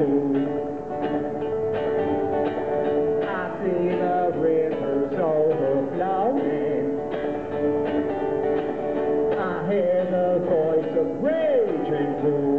too. I see the rivers overflowing. I hear the voice of rage blue.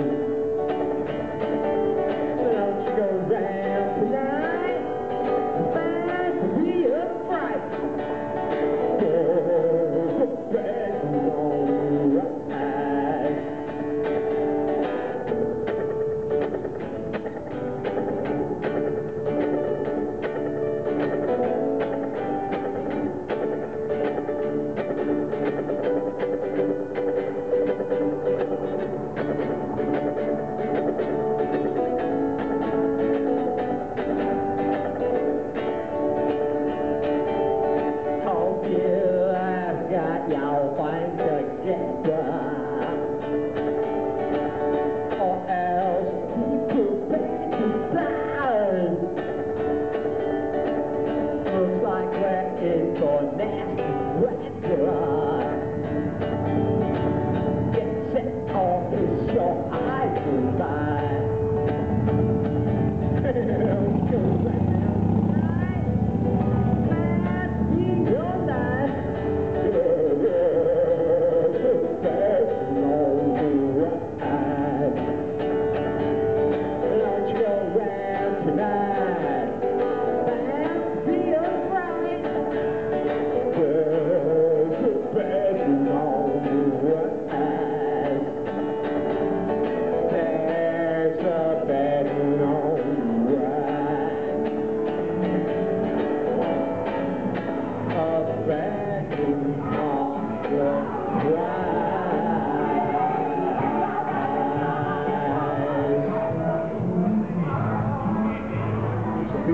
be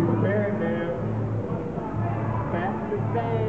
prepared now. That's the thing.